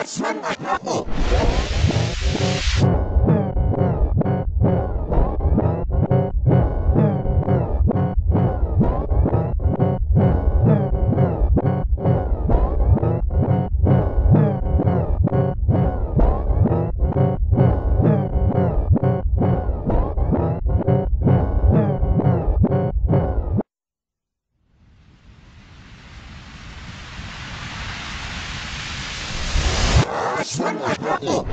Batsman Academy. Shrug my!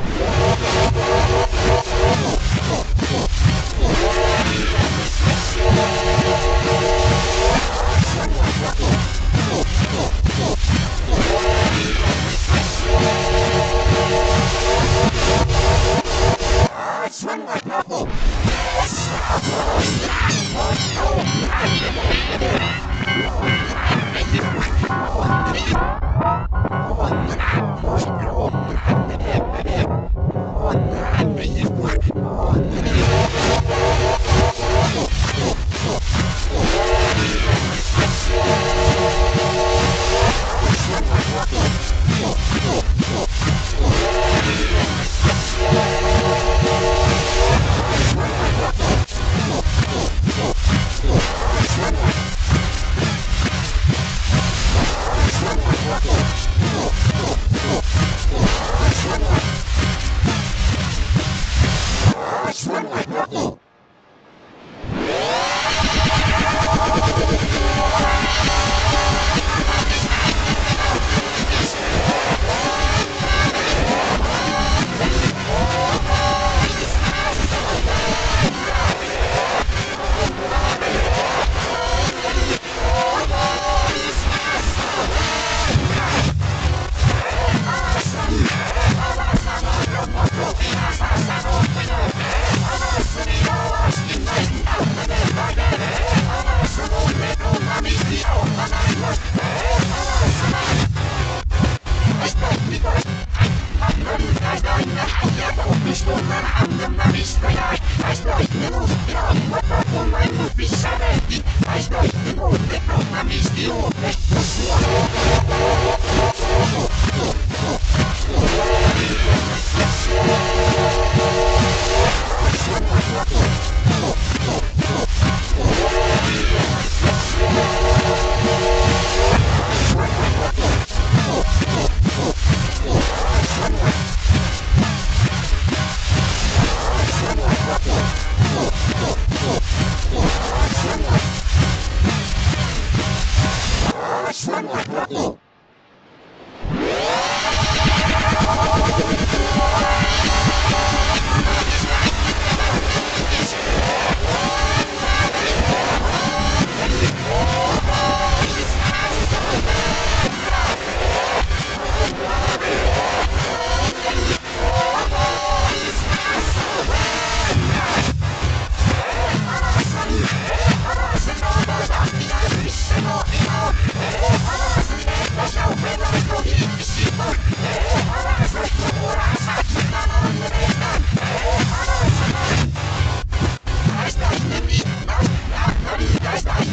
I'm biz duyar Faz dois minutos, pior, bota o I'm bicho da Faz dois minutos, depois na minha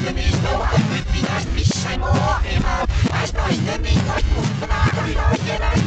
Nós temos dois limites, dois limites, dois limites, dois limites, dois limites, dois limites, dois limites,